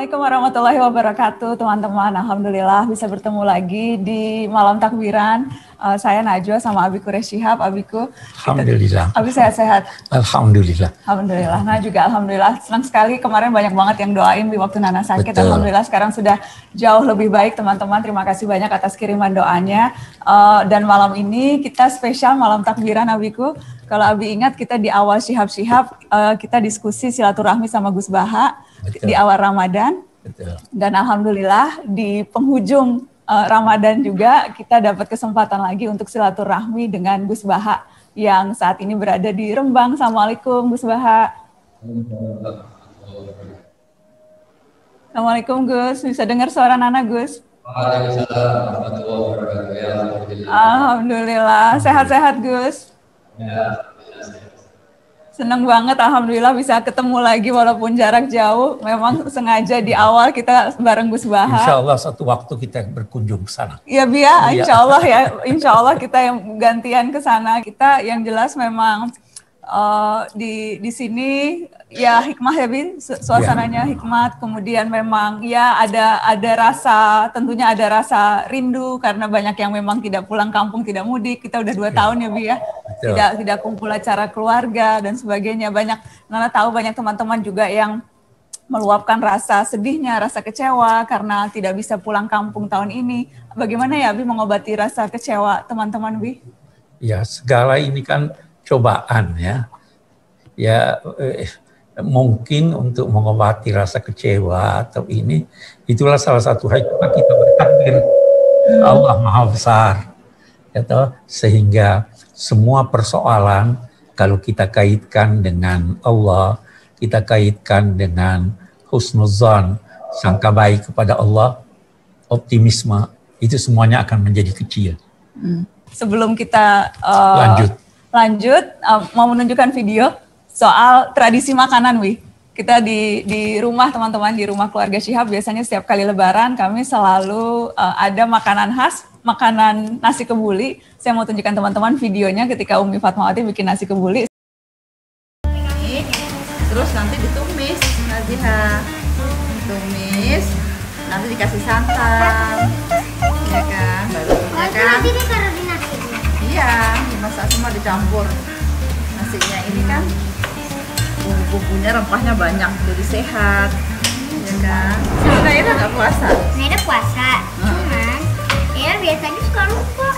Assalamualaikum warahmatullahi wabarakatuh, teman-teman. Alhamdulillah bisa bertemu lagi di malam takbiran. Uh, saya Najwa sama Abiku Reshihab. Abiku. Alhamdulillah. Abi sehat-sehat. Alhamdulillah. Alhamdulillah. Nah juga Alhamdulillah senang sekali kemarin banyak banget yang doain di waktu Nana sakit. Betul. Alhamdulillah sekarang sudah jauh lebih baik teman-teman. Terima kasih banyak atas kiriman doanya. Uh, dan malam ini kita spesial malam takbiran Abiku. Kalau Abi ingat kita di awal Syihab-Syihab uh, kita diskusi silaturahmi sama Gus Baha Betul. di awal Ramadan. Betul. Dan alhamdulillah di penghujung uh, Ramadan juga kita dapat kesempatan lagi untuk silaturahmi dengan Gus Baha yang saat ini berada di Rembang. Assalamualaikum Gus Baha. Assalamualaikum Gus, bisa dengar suara Nana Gus? Alhamdulillah, sehat-sehat Gus. Senang banget, alhamdulillah bisa ketemu lagi walaupun jarak jauh. Memang sengaja di awal kita bareng Gus Baha. Insya Allah satu waktu kita berkunjung ke sana. Iya Bia, ya. iya. insya Allah ya, insya Allah kita yang gantian ke sana. Kita yang jelas memang uh, di di sini ya hikmah ya bin. Suasananya ya. hikmat. Kemudian memang ya ada ada rasa tentunya ada rasa rindu karena banyak yang memang tidak pulang kampung tidak mudik. Kita udah dua ya. tahun ya bi ya. Tidak tidak kumpul acara keluarga dan sebagainya. Banyak Nana tahu banyak teman-teman juga yang meluapkan rasa sedihnya rasa kecewa karena tidak bisa pulang kampung tahun ini. Bagaimana ya bi mengobati rasa kecewa teman-teman bi? Ya segala ini kan cobaan ya. Ya eh, mungkin untuk mengobati rasa kecewa atau ini itulah salah satu hikmah kita bertakbir. Allah Maha Besar ya sehingga semua persoalan kalau kita kaitkan dengan Allah kita kaitkan dengan husnuzan sangka baik kepada Allah optimisme itu semuanya akan menjadi kecil. Hmm. sebelum kita uh, lanjut lanjut uh, mau menunjukkan video soal tradisi makanan, Wi. Kita di di rumah teman-teman di rumah keluarga Syihab biasanya setiap kali Lebaran kami selalu uh, ada makanan khas, makanan nasi kebuli. Saya mau tunjukkan teman-teman videonya ketika Umi Fatmawati bikin nasi kebuli. terus nanti ditumis, Naziha. Tumis, nanti dikasih santan, ya kan? Baru ya kan? Iya, dimasak semua dicampur. Nasinya. Ini kan bumbu-bumbunya rempahnya banyak jadi sehat ya kan? Nah itu nggak puasa? Naira puasa cuman ya biasanya suka lupa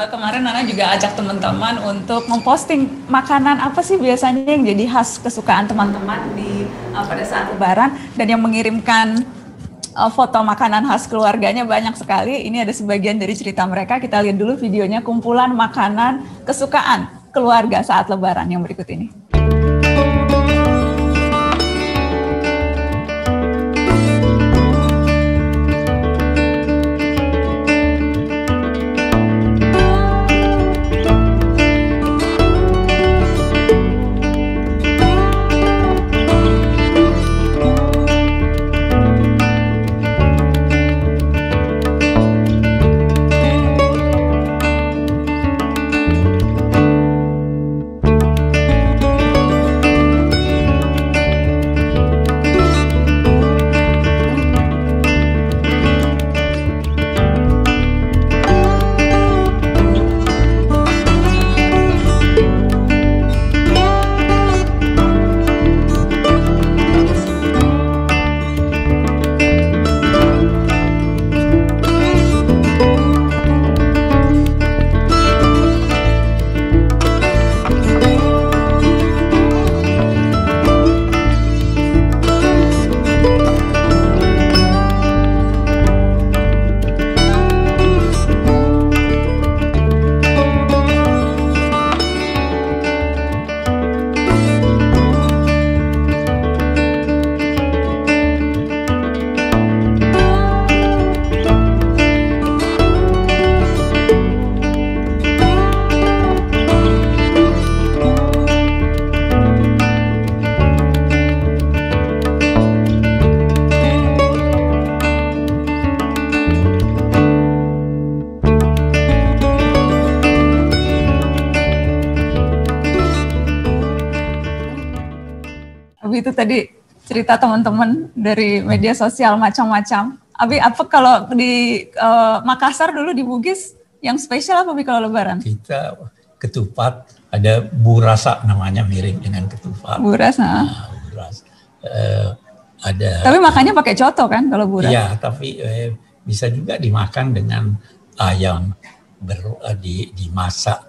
Eh, kemarin Nana juga ajak teman-teman untuk memposting makanan apa sih biasanya yang jadi khas kesukaan teman-teman di uh, pada saat Lebaran dan yang mengirimkan uh, foto makanan khas keluarganya banyak sekali. Ini ada sebagian dari cerita mereka. Kita lihat dulu videonya kumpulan makanan kesukaan keluarga saat lebaran yang berikut ini. Itu tadi cerita teman-teman dari media sosial macam-macam. Abi apa kalau di uh, Makassar dulu di Bugis yang spesial apa Bi kalau lebaran? Kita ketupat ada burasa namanya mirip dengan ketupat. Buras, nah. Nah, buras. Eh, ada Tapi makannya pakai coto kan kalau buras? Iya, tapi eh, bisa juga dimakan dengan ayam ber, eh, di, dimasak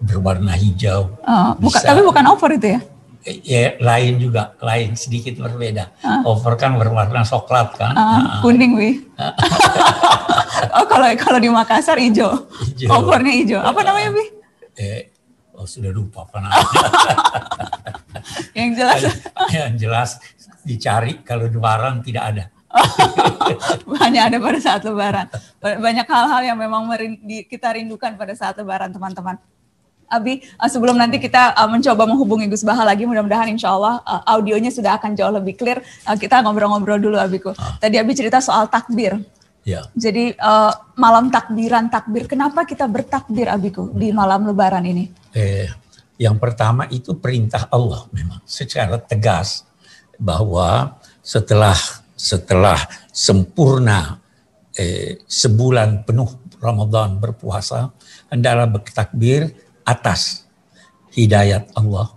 berwarna hijau. Oh, Bisa. tapi bukan over itu ya? Ya, lain juga, lain sedikit berbeda. Over kan berwarna coklat kan. Ah, Nah, kuning wi. oh kalau kalau di Makassar hijau. Hijau. Overnya hijau. Apa namanya bi? eh, oh sudah lupa apa namanya. Yang jelas Yang jelas dicari kalau lebaran tidak ada. hanya ada pada saat Lebaran. Ba- Banyak hal-hal yang memang di- kita rindukan pada saat Lebaran teman-teman. Abi, uh, sebelum nanti kita uh, mencoba menghubungi Gus Baha lagi, mudah-mudahan insya Allah uh, audionya sudah akan jauh lebih clear. Uh, kita ngobrol-ngobrol dulu Abiku. Tadi Abi cerita soal takbir. Ya. Jadi uh, malam takbiran takbir, kenapa kita bertakbir Abiku di malam Lebaran ini? Eh, yang pertama itu perintah Allah memang secara tegas bahwa setelah setelah sempurna eh, sebulan penuh Ramadan berpuasa hendaklah bertakbir atas hidayat Allah.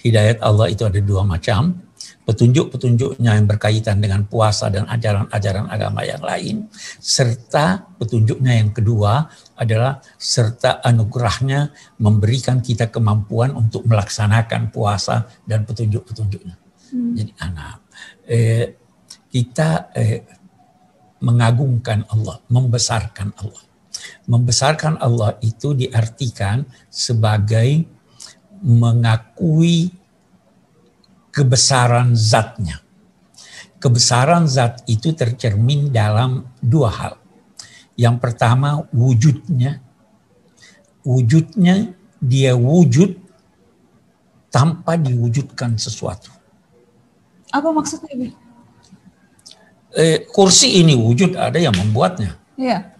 Hidayat Allah itu ada dua macam. Petunjuk-petunjuknya yang berkaitan dengan puasa dan ajaran-ajaran agama yang lain. Serta petunjuknya yang kedua adalah serta anugerahnya memberikan kita kemampuan untuk melaksanakan puasa dan petunjuk-petunjuknya. Jadi anak, eh, kita eh, mengagungkan Allah, membesarkan Allah. Membesarkan Allah itu diartikan sebagai mengakui kebesaran zatnya. Kebesaran zat itu tercermin dalam dua hal. Yang pertama wujudnya. Wujudnya dia wujud tanpa diwujudkan sesuatu. Apa maksudnya? Eh, kursi ini wujud ada yang membuatnya. Iya,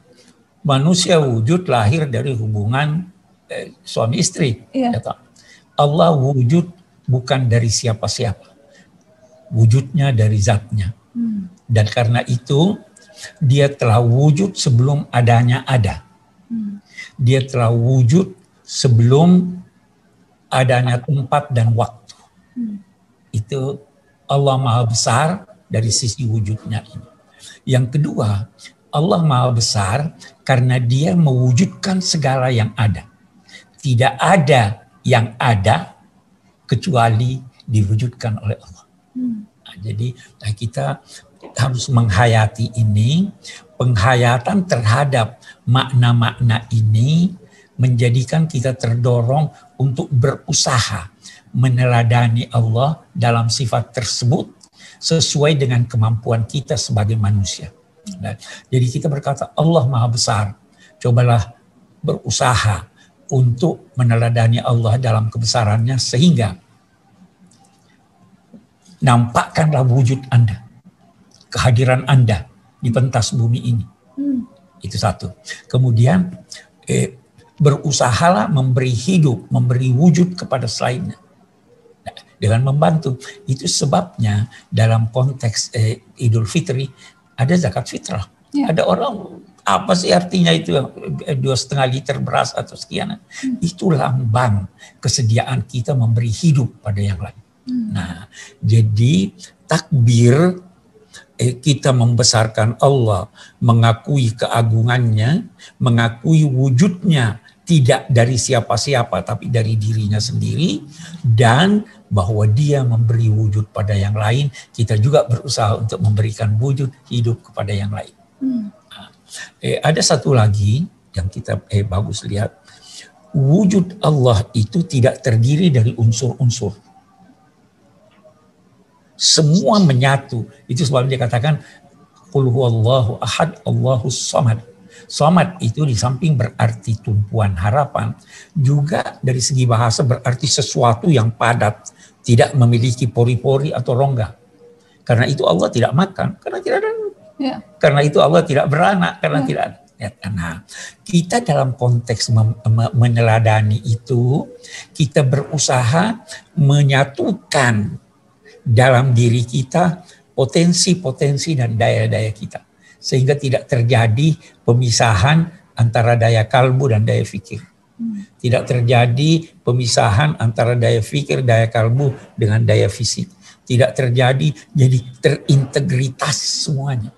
Manusia wujud lahir dari hubungan eh, suami istri. Iya. Ya? Allah wujud bukan dari siapa-siapa. Wujudnya dari zatnya. Dan karena itu dia telah wujud sebelum adanya ada. Dia telah wujud sebelum adanya tempat dan waktu. Itu Allah Maha Besar dari sisi wujudnya ini. Yang kedua, Allah Maha Besar karena dia mewujudkan segala yang ada. Tidak ada yang ada kecuali diwujudkan oleh Allah. Nah, jadi nah, kita harus menghayati ini, penghayatan terhadap makna-makna ini menjadikan kita terdorong untuk berusaha meneladani Allah dalam sifat tersebut sesuai dengan kemampuan kita sebagai manusia. Nah, jadi kita berkata Allah Maha Besar. Cobalah berusaha untuk meneladani Allah dalam kebesarannya sehingga nampakkanlah wujud Anda, kehadiran Anda di pentas bumi ini. Itu satu. Kemudian eh, berusahalah memberi hidup, memberi wujud kepada selainnya. Nah, dengan membantu. Itu sebabnya dalam konteks eh, Idul Fitri ada zakat fitrah. Ya. Ada orang apa sih artinya itu dua setengah liter beras atau sekian? Itu lambang kesediaan kita memberi hidup pada yang lain. Nah, jadi takbir eh, kita membesarkan Allah, mengakui keagungannya, mengakui wujudnya tidak dari siapa-siapa tapi dari dirinya sendiri dan bahwa dia memberi wujud pada yang lain, kita juga berusaha untuk memberikan wujud hidup kepada yang lain. Nah, eh, ada satu lagi yang kita eh, bagus lihat, wujud Allah itu tidak terdiri dari unsur-unsur semua menyatu. Itu sebabnya dikatakan Qul huwallahu ahad Allahu samad. Samad itu di samping berarti tumpuan harapan, juga dari segi bahasa berarti sesuatu yang padat, tidak memiliki pori-pori atau rongga. Karena itu Allah tidak makan, karena tidak ada. ya. Karena itu Allah tidak beranak, karena tidak ada. Ya, Nah, kita dalam konteks meneladani itu, kita berusaha menyatukan dalam diri kita potensi-potensi dan daya-daya kita. Sehingga tidak terjadi pemisahan antara daya kalbu dan daya fikir. Tidak terjadi pemisahan antara daya fikir, daya kalbu dengan daya fisik. Tidak terjadi jadi terintegritas semuanya.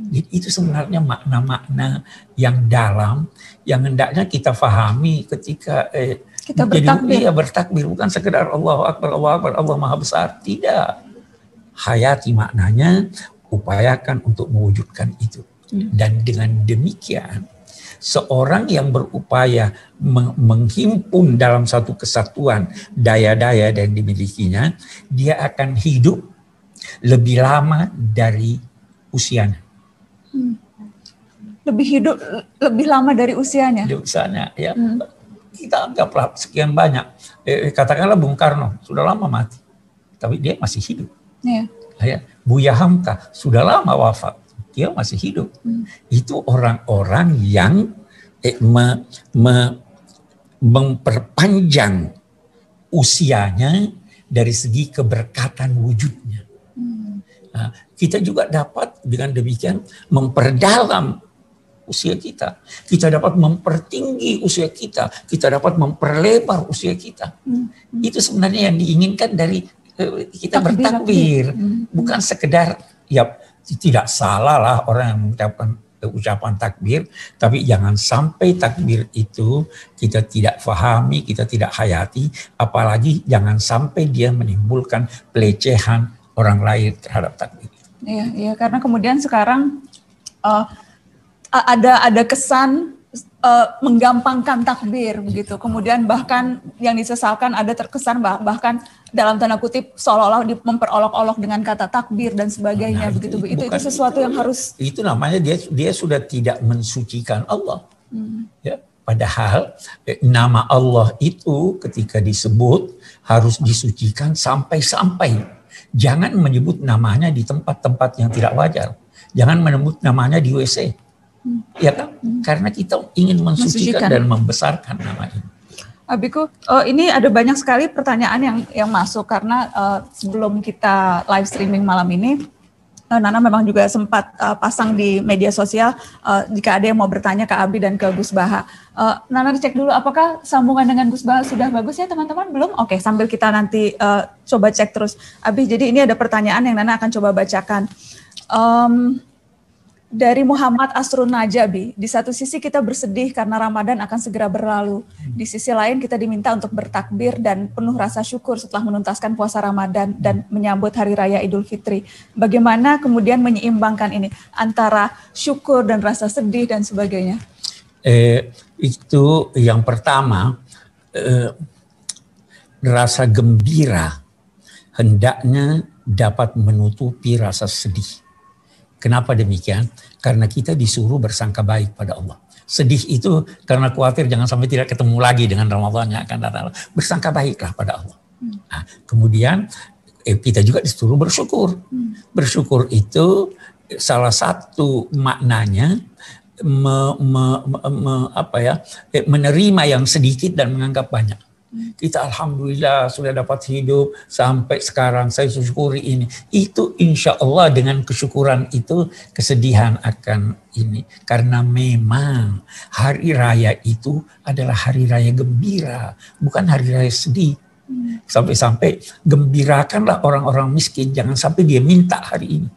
Jadi itu sebenarnya makna-makna yang dalam yang hendaknya kita fahami ketika eh, kita bertakbir. Jadi, iya, bertakbir bukan sekedar Allah Akbar, Allah Akbar, Allah Maha Besar. Tidak. Hayati maknanya, upayakan untuk mewujudkan itu. Hmm. Dan dengan demikian, seorang yang berupaya menghimpun dalam satu kesatuan daya-daya dan dimilikinya, dia akan hidup lebih lama dari usianya. Hmm. Lebih hidup lebih lama dari usianya. Dari usianya, ya. Hmm. Kita anggaplah sekian banyak. Eh, katakanlah Bung Karno sudah lama mati, tapi dia masih hidup. Ya. Ya. Buya Hamka sudah lama wafat, dia masih hidup. Hmm. Itu orang-orang yang eh, me, me, memperpanjang usianya dari segi keberkatan wujudnya. Hmm. Nah, kita juga dapat dengan demikian memperdalam usia kita. Kita dapat mempertinggi usia kita. Kita dapat memperlebar usia kita. Hmm. Itu sebenarnya yang diinginkan dari kita Takbir, bertakbir, hmm. bukan sekedar ya tidak salah lah orang yang mengucapkan ucapan takbir, tapi jangan sampai takbir itu kita tidak fahami, kita tidak hayati, apalagi jangan sampai dia menimbulkan pelecehan orang lain terhadap takbir. Iya, iya. Karena kemudian sekarang uh, ada ada kesan uh, menggampangkan takbir begitu. Kemudian bahkan yang disesalkan ada terkesan bah, bahkan dalam tanda kutip seolah-olah memperolok-olok dengan kata takbir dan sebagainya nah, begitu. Itu, itu sesuatu yang harus itu namanya dia dia sudah tidak mensucikan Allah. Hmm. Ya, padahal eh, nama Allah itu ketika disebut harus disucikan sampai-sampai. Jangan menyebut namanya di tempat-tempat yang tidak wajar. Jangan menyebut namanya di WC Ya kan? Karena kita ingin mensucikan, mensucikan. dan membesarkan nama ini. Abiku, uh, ini ada banyak sekali pertanyaan yang yang masuk karena uh, sebelum kita live streaming malam ini, uh, Nana memang juga sempat uh, pasang di media sosial uh, jika ada yang mau bertanya ke Abi dan ke Gus Baha. Uh, Nana dicek dulu apakah sambungan dengan Gus Baha sudah bagus ya teman-teman? Belum? Oke, sambil kita nanti uh, coba cek terus. Abi, jadi ini ada pertanyaan yang Nana akan coba bacakan. Um, dari Muhammad Asrun Najabi, di satu sisi kita bersedih karena Ramadan akan segera berlalu. Di sisi lain kita diminta untuk bertakbir dan penuh rasa syukur setelah menuntaskan puasa Ramadan dan menyambut Hari Raya Idul Fitri. Bagaimana kemudian menyeimbangkan ini antara syukur dan rasa sedih dan sebagainya? Eh, itu yang pertama, eh, rasa gembira hendaknya dapat menutupi rasa sedih Kenapa demikian? Karena kita disuruh bersangka baik pada Allah. Sedih itu karena khawatir jangan sampai tidak ketemu lagi dengan Ramadan yang akan datang. Bersangka baiklah pada Allah. Nah, kemudian eh, kita juga disuruh bersyukur. Bersyukur itu salah satu maknanya me, me, me, me, apa ya, eh, menerima yang sedikit dan menganggap banyak. Kita alhamdulillah sudah dapat hidup sampai sekarang. Saya syukuri ini. Itu insya Allah dengan kesyukuran itu kesedihan akan ini. Karena memang hari raya itu adalah hari raya gembira. Bukan hari raya sedih. Sampai-sampai gembirakanlah orang-orang miskin. Jangan sampai dia minta hari ini.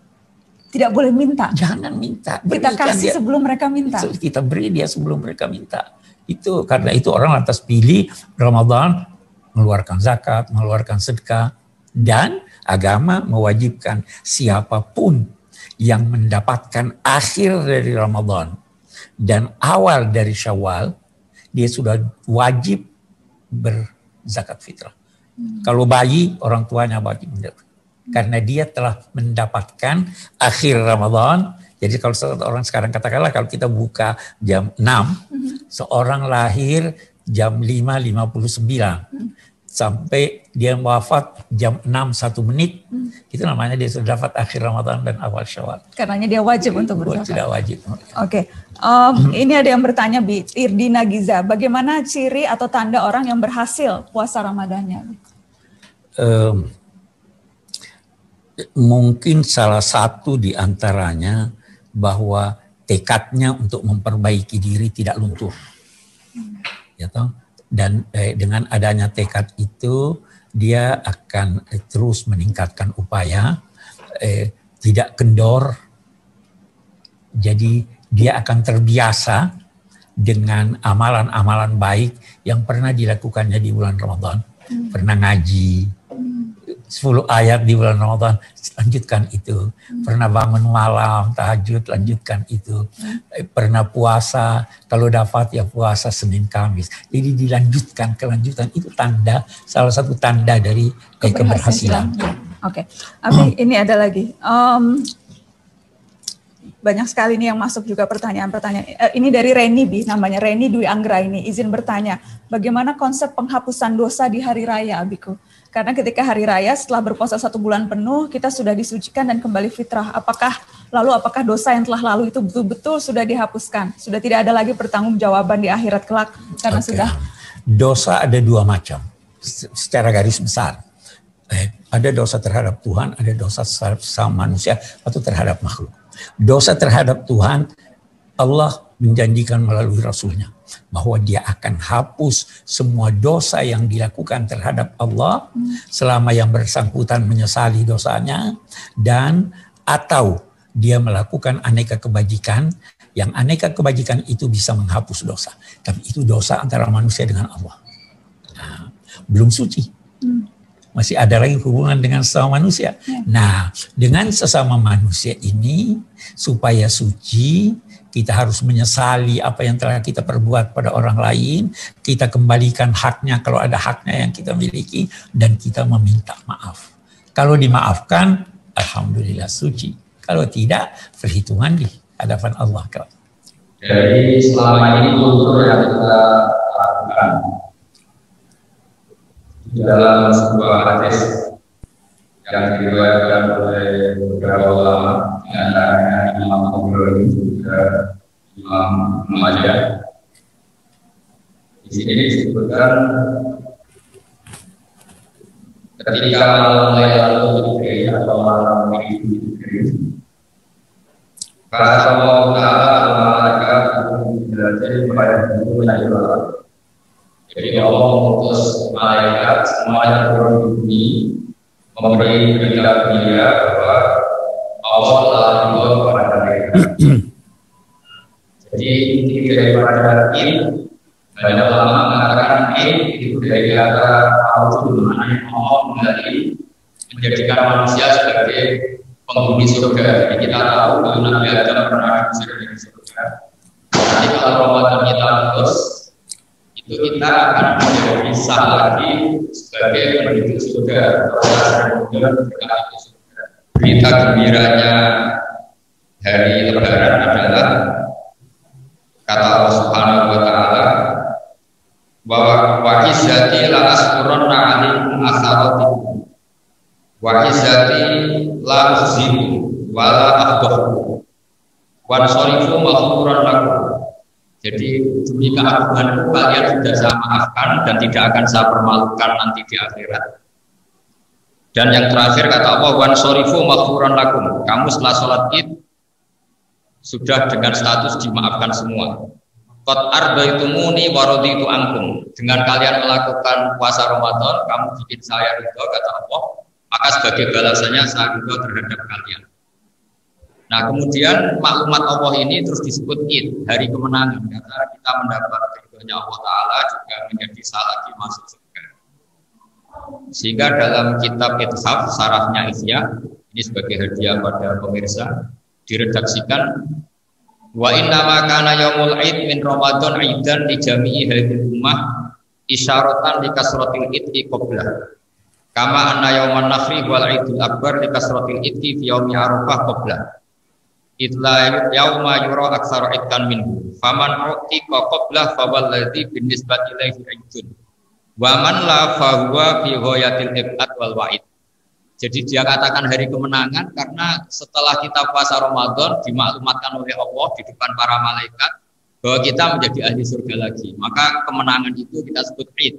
Tidak boleh minta. Jangan minta. Kita kasih dia, sebelum mereka minta. Kita beri dia sebelum mereka minta. Itu karena itu orang lantas pilih Ramadan mengeluarkan zakat, mengeluarkan sedekah dan agama mewajibkan siapa pun yang mendapatkan akhir dari Ramadan dan awal dari Syawal dia sudah wajib berzakat fitrah. Hmm. Kalau bayi orang tuanya wajib mendapat. Karena dia telah mendapatkan akhir Ramadan jadi kalau orang sekarang katakanlah kalau kita buka jam 6, mm-hmm. seorang lahir jam 5.59 mm-hmm. sampai dia wafat jam 6 satu menit, mm-hmm. itu namanya dia sudah dapat akhir Ramadan dan awal Syawal. Karenanya dia wajib untuk berzakat. Tidak wajib. Oke, okay. um, mm-hmm. ini ada yang bertanya Bi, Irdina Giza, bagaimana ciri atau tanda orang yang berhasil puasa Ramadannya? Um, mungkin salah satu di antaranya bahwa tekadnya untuk memperbaiki diri tidak luntur. Ya toh? Dan eh, dengan adanya tekad itu dia akan eh, terus meningkatkan upaya eh, tidak kendor. Jadi dia akan terbiasa dengan amalan-amalan baik yang pernah dilakukannya di bulan Ramadan. Hmm. Pernah ngaji, 10 ayat di bulan Ramadan, lanjutkan itu. Pernah bangun malam, tahajud, lanjutkan itu. Pernah puasa, kalau dapat ya puasa Senin Kamis. Jadi dilanjutkan, kelanjutan itu tanda, salah satu tanda dari keberhasilan. keberhasilan. Oke, okay. Abi ini ada lagi. Um, banyak sekali nih yang masuk juga pertanyaan-pertanyaan. Eh, ini dari Reni Bi, namanya Reni Dwi Anggra ini. Izin bertanya, bagaimana konsep penghapusan dosa di hari raya, Abiku? Karena ketika hari raya setelah berpuasa satu bulan penuh kita sudah disucikan dan kembali fitrah. Apakah lalu apakah dosa yang telah lalu itu betul-betul sudah dihapuskan? Sudah tidak ada lagi pertanggungjawaban di akhirat kelak karena okay. sudah dosa ada dua macam secara garis besar. Eh, ada dosa terhadap Tuhan, ada dosa sama manusia atau terhadap makhluk. Dosa terhadap Tuhan Allah menjanjikan melalui Rasulnya bahwa dia akan hapus semua dosa yang dilakukan terhadap Allah selama yang bersangkutan menyesali dosanya dan atau dia melakukan aneka kebajikan yang aneka kebajikan itu bisa menghapus dosa. Tapi itu dosa antara manusia dengan Allah. Nah, belum suci. Masih ada lagi hubungan dengan sesama manusia. Ya. Nah, dengan sesama manusia ini supaya suci, kita harus menyesali apa yang telah kita perbuat pada orang lain, kita kembalikan haknya kalau ada haknya yang kita miliki, dan kita meminta maaf. Kalau dimaafkan, Alhamdulillah suci. Kalau tidak, perhitungan di hadapan Allah. Jadi selama ini kultur yang kita lakukan dalam sebuah hadis yang diriwayatkan oleh beberapa ulama, antaranya Imam Abu juga Imam Majah. Di sini disebutkan ketika malam Lailatul Fitri atau malam Idul Fitri, kata Allah Taala malaikat belajar kepada guru yang Jadi Allah mengutus malaikat semuanya turun di bumi memberi berita dia bahwa Allah telah ridho kepada mereka. Jadi inti daripada ini banyak ulama mengatakan ini itu dari kata Allah mana Allah menggali menjadikan manusia sebagai penghuni surga. Jadi kita tahu bahwa Nabi Adam pernah dari surga. Nanti kalau Ramadan kita terus itu kita akan menjadi sah lagi sebagai penduduk surga. Berita gembiranya hari lebaran adalah kata Allah Subhanahu wa taala bahwa wa izzati la asqurunna alaikum asaratikum wa izzati la uzimu wa la wa nasarifu maghfuran jadi demi keagunganku kalian sudah saya maafkan dan tidak akan saya permalukan nanti di akhirat. Dan yang terakhir kata Allah, wan sorifu maghfuran lakum. Kamu setelah sholat id sudah dengan status dimaafkan semua. Kot arba itu muni warodi itu angkum. Dengan kalian melakukan puasa Ramadan, kamu bikin saya ridho kata Allah. Maka sebagai balasannya saya ridho terhadap kalian. Nah kemudian maklumat Allah ini terus disebut Id, hari kemenangan karena kita mendapat ridhonya Allah Taala juga menjadi salah masuk surga. Sehingga dalam kitab Ithaf, sarafnya Ihya, ini sebagai hadiah pada pemirsa, diredaksikan Wa inna ma kana yaumul id min Ramadan aidan li jami'i hadhihi ummah isyaratan li kasratil idki qabla. Kama anna yauman nafri wal idul akbar li kasratil idki fi yaumi arafah Itla yauma yura aksara minhu faman utika qabla fawalladhi bin ilaihi la fahuwa fi ghayatil ibad wal wa'id jadi dia katakan hari kemenangan karena setelah kita puasa Ramadan dimaklumatkan oleh Allah di depan para malaikat bahwa kita menjadi ahli surga lagi. Maka kemenangan itu kita sebut Id.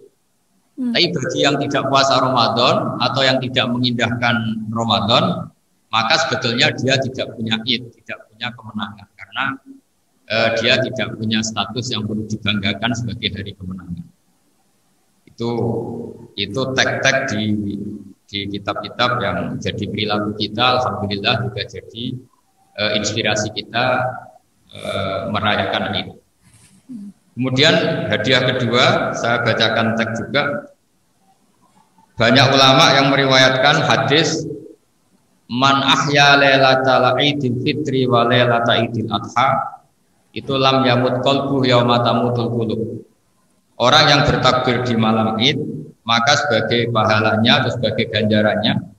Hmm. Tapi bagi yang tidak puasa Ramadan atau yang tidak mengindahkan Ramadan, maka sebetulnya dia tidak punya id, tidak punya kemenangan karena uh, dia tidak punya status yang perlu dibanggakan sebagai hari kemenangan. Itu itu tek-tek di di kitab-kitab yang jadi perilaku kita, alhamdulillah juga jadi uh, inspirasi kita uh, merayakan ini. Kemudian hadiah kedua saya bacakan teks juga banyak ulama yang meriwayatkan hadis man ahya lailatal idil fitri wa lailata idil adha itu lam yamut qalbu yauma tamutul qulub. Orang yang bertakbir di malam Id maka sebagai pahalanya atau sebagai ganjarannya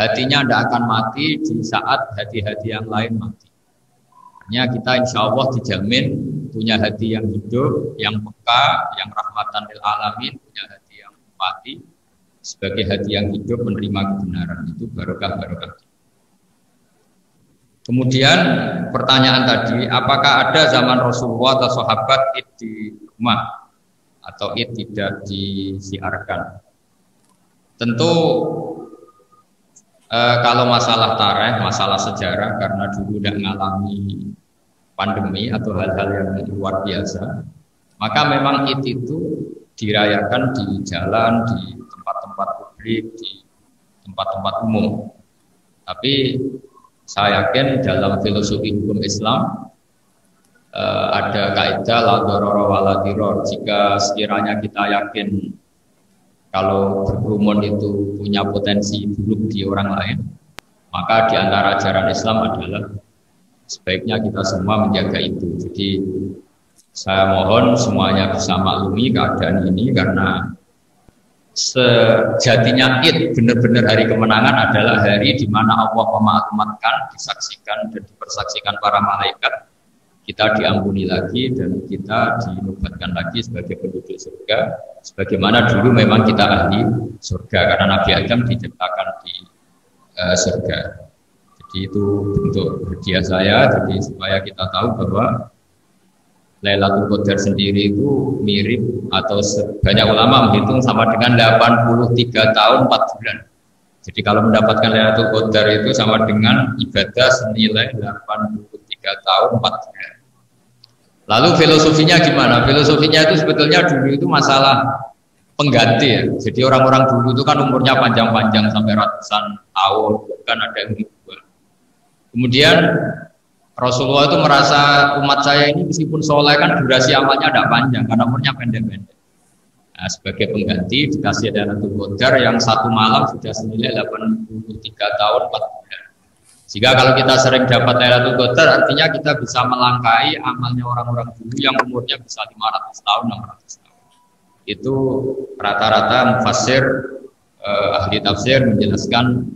hatinya tidak akan mati di saat hati-hati yang lain mati. Hanya kita insya Allah dijamin punya hati yang hidup, yang peka, yang rahmatan lil alamin, punya hati yang mati, sebagai hati yang hidup menerima kebenaran itu barokah barokah. Kemudian pertanyaan tadi, apakah ada zaman Rasulullah atau sahabat id di rumah atau id tidak disiarkan? Tentu eh, kalau masalah tareh, masalah sejarah karena dulu tidak mengalami pandemi atau hal-hal yang luar biasa, maka memang id itu dirayakan di jalan, di tempat-tempat publik, di tempat-tempat umum. Tapi saya yakin dalam filosofi hukum Islam eh, ada kaidah la dororo waladiror. Jika sekiranya kita yakin kalau berkerumun itu punya potensi buruk di orang lain, maka di antara ajaran Islam adalah sebaiknya kita semua menjaga itu. Jadi saya mohon semuanya bisa maklumi keadaan ini karena sejatinya id benar-benar hari kemenangan adalah hari di mana Allah memaklumatkan, disaksikan dan dipersaksikan para malaikat. Kita diampuni lagi dan kita dinubatkan lagi sebagai penduduk surga. Sebagaimana dulu memang kita ahli surga karena Nabi Adam diciptakan di uh, surga. Jadi itu bentuk hadiah saya jadi supaya kita tahu bahwa Lailatul Qadar sendiri itu mirip atau banyak ulama menghitung sama dengan 83 tahun 4 bulan. Jadi kalau mendapatkan Lailatul Qadar itu sama dengan ibadah senilai 83 tahun 4 bulan. Lalu filosofinya gimana? Filosofinya itu sebetulnya dulu itu masalah pengganti ya. Jadi orang-orang dulu itu kan umurnya panjang-panjang sampai ratusan tahun, bukan ada yang. Kemudian Rasulullah itu merasa umat saya ini meskipun soleh kan durasi amalnya tidak panjang karena umurnya pendek-pendek. Nah, sebagai pengganti dikasih ada Ratu Qadar yang satu malam sudah senilai 83 tahun 4 bulan. Jika kalau kita sering dapat Lailatul Qadar artinya kita bisa melangkahi amalnya orang-orang dulu yang umurnya bisa 500 tahun, 600 tahun. Itu rata-rata mufassir eh, ahli tafsir menjelaskan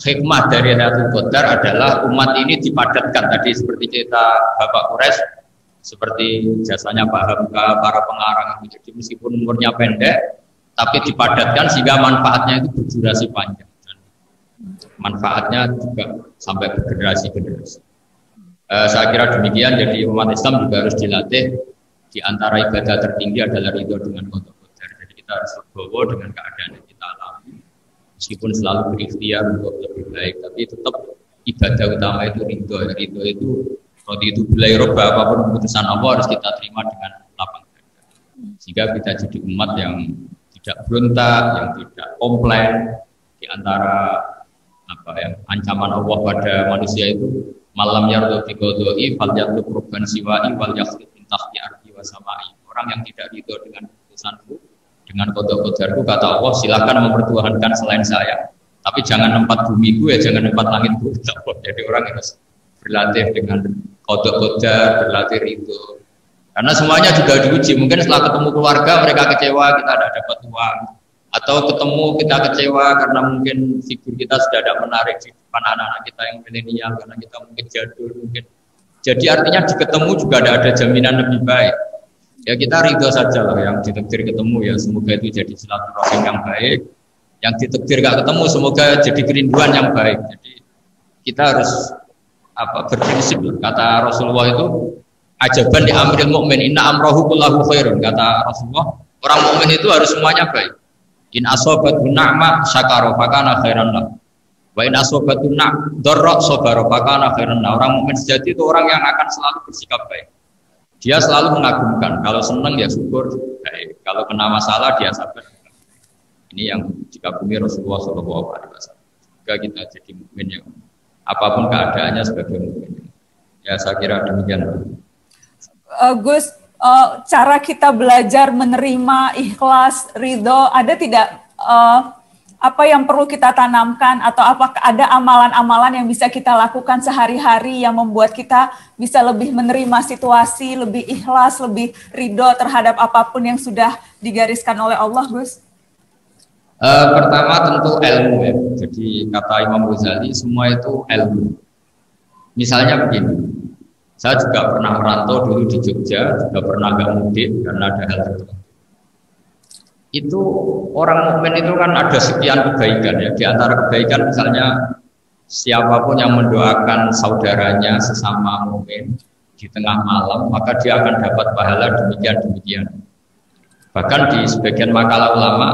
hikmah dari Lailatul Qadar adalah umat ini dipadatkan tadi seperti cerita Bapak Kures seperti jasanya Pak Hamka, para pengarang jadi meskipun umurnya pendek tapi dipadatkan sehingga manfaatnya itu berdurasi panjang. Dan manfaatnya juga sampai bergenerasi-generasi. Eh, saya kira demikian jadi umat Islam juga harus dilatih. Di antara ibadah tertinggi adalah ridho dengan kodok Jadi kita harus berbawa dengan keadaan alami meskipun selalu berikhtiar untuk lebih baik tapi tetap ibadah utama itu ridho. Ridho itu roti itu belai roba apa pun keputusan Allah harus kita terima dengan lapang dada. Sehingga kita jadi umat yang tidak berontak yang tidak komplain di antara apa ya ancaman Allah pada manusia itu. Malam yardo biqodoi fal yatlub rubban siwai wal yakhlid min tahti ardi wa samai. Orang yang tidak ridho dengan keputusanku dengan kodok kodarku kata Allah silahkan mempertuhankan selain saya. Tapi jangan tempat bumi gue ya jangan tempat langit gue jadi orang harus berlatih dengan kodok kodar berlatih itu karena semuanya juga diuji. Mungkin setelah ketemu keluarga mereka kecewa kita ada dapat uang. Atau ketemu kita kecewa karena mungkin figur kita sudah ada menarik di depan anak-anak kita yang milenial karena kita mungkin jadul mungkin. Jadi artinya di ketemu juga ada ada jaminan lebih baik ya kita ridho saja lah yang ditekdir ketemu ya semoga itu jadi silaturahim yang baik yang ditekdir gak ketemu semoga jadi kerinduan yang baik jadi kita harus apa berprinsip kata Rasulullah itu ajaban di amril mukmin inna amrohu kullahu khairun kata Rasulullah Orang mukmin itu harus semuanya baik. In asobat na'ma syakaro fakana khairan lah. Wa in asobat na' dorok sobaro fakana khairan lah. Orang mukmin sejati itu orang yang akan selalu bersikap baik. Dia selalu mengagumkan. Kalau senang ya syukur baik. Kalau kena masalah dia sabar. Ini yang dikagumi Rasulullah Shallallahu Alaihi Wasallam. Jika kita jadi mukmin yang apa pun keadaannya sebagai mukmin. Ya saya kira demikian. Uh, Gus, uh, cara kita belajar menerima ikhlas, ridho, ada tidak uh, apa yang perlu kita tanamkan atau apakah ada amalan-amalan yang bisa kita lakukan sehari-hari yang membuat kita bisa lebih menerima situasi, lebih ikhlas, lebih ridho terhadap apa pun yang sudah digariskan oleh Allah, Gus? Uh, pertama tentu ilmu ya. Jadi kata Imam Ghazali semua itu ilmu. Misalnya begini, saya juga pernah merantau dulu di Jogja, juga pernah agak mudik karena ada hal tertentu. Itu orang mukmin itu kan ada sekian kebaikan ya. Di antara kebaikan misalnya siapa pun yang mendoakan saudaranya sesama mukmin di tengah malam, maka dia akan dapat pahala demikian demikian. Bahkan di sebagian makalah ulama,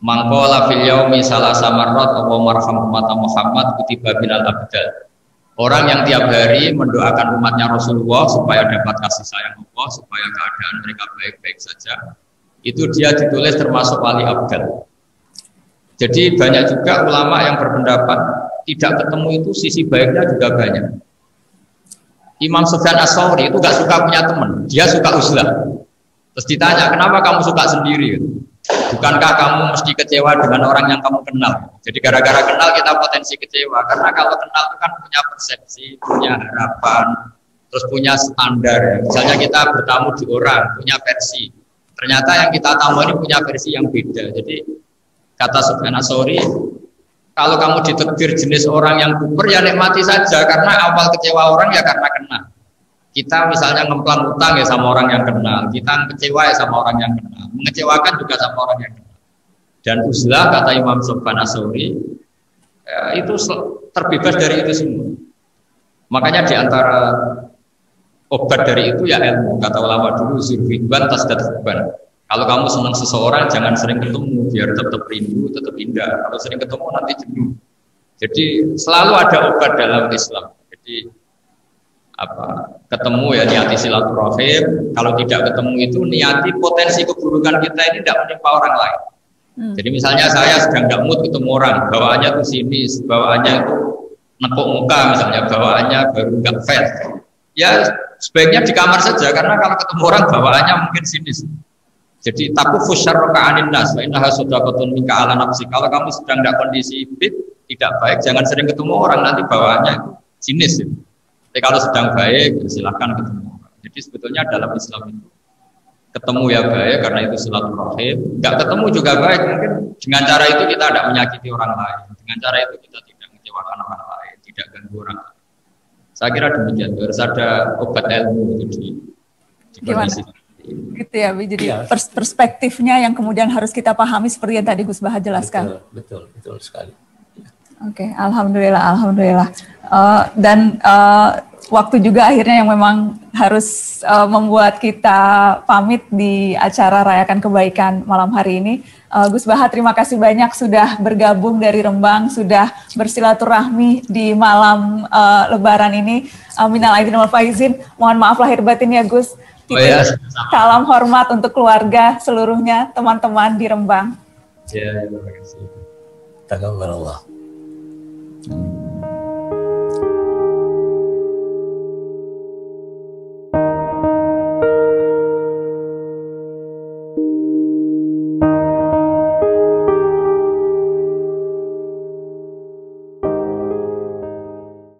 mangkola fil yaumi salah samarot Muhammad kutiba binal abdal Orang yang tiap hari mendoakan umatnya Rasulullah supaya dapat kasih sayang Allah, supaya keadaan mereka baik-baik saja, itu dia ditulis termasuk wali abdal. Jadi banyak juga ulama yang berpendapat tidak ketemu itu sisi baiknya juga banyak. Imam Sufyan as itu gak suka punya teman, dia suka uzlah. Terus ditanya, kenapa kamu suka sendiri? Bukankah kamu mesti kecewa dengan orang yang kamu kenal? Jadi gara-gara kenal kita potensi kecewa. Karena kalau kenal itu kan punya persepsi, punya harapan, terus punya standar. Misalnya kita bertamu di orang, punya versi. Ternyata yang kita tamu ini punya versi yang beda. Jadi kata Asori, kalau kamu ditegur jenis orang yang kuper ya nikmati saja karena awal kecewa orang ya karena kenal. Kita misalnya ngemplang utang ya sama orang yang kenal, kita kecewa ya sama orang yang kenal, mengecewakan juga sama orang yang kenal. Dan uzlah kata Imam Asuri ya, itu terbebas dari itu semua. Makanya di antara obat dari itu ya ilmu. Kata ulama dulu zirfidban tasdat hubban. Kalau kamu senang seseorang jangan sering ketemu biar tetap rindu, tetap indah. Kalau sering ketemu nanti jenuh. Jadi selalu ada obat dalam Islam. Jadi apa ketemu ya niati silaturahim kalau tidak ketemu itu niati potensi keburukan kita ini tidak menimpa orang lain hmm. jadi misalnya saya sedang tidak mood ketemu orang bawaannya tuh sini bawaannya itu nepuk muka misalnya bawaannya baru nggak fair ya sebaiknya di kamar saja karena kalau ketemu orang bawaannya mungkin sinis jadi takut fusyar ka'anin nas wa innaha sadaqatun minka ala nafsi kalau kamu sedang tidak kondisi fit tidak baik jangan sering ketemu orang nanti bawaannya sinis. Tapi kalau sedang baik, silahkan ketemu. Jadi sebetulnya dalam Islam itu ketemu ya baik karena itu silaturahim. Enggak ketemu juga baik. Mungkin dengan cara itu kita tidak menyakiti orang lain. Dengan cara itu kita tidak mengecewakan orang lain, tidak ganggu orang lain. Saya kira demikian. Harus ada obat ilmu itu di, di kondisi. Gitu ya, jadi ya. perspektifnya yang kemudian harus kita pahami seperti yang tadi Gus Bahar jelaskan. Betul, betul, betul sekali. Oke, okay, alhamdulillah, alhamdulillah. Uh, dan uh, waktu juga akhirnya yang memang harus uh, membuat kita pamit di acara rayakan kebaikan malam hari ini. Uh, Gus Bahar, terima kasih banyak sudah bergabung dari Rembang, sudah bersilaturahmi di malam uh, Lebaran ini. Minal aidin wal faizin. Mohon maaf lahir batin ya Gus. Oh, ya. Salam hormat untuk keluarga seluruhnya, teman-teman di Rembang. Ya, terima kasih. Taqabbalallah. Hmm.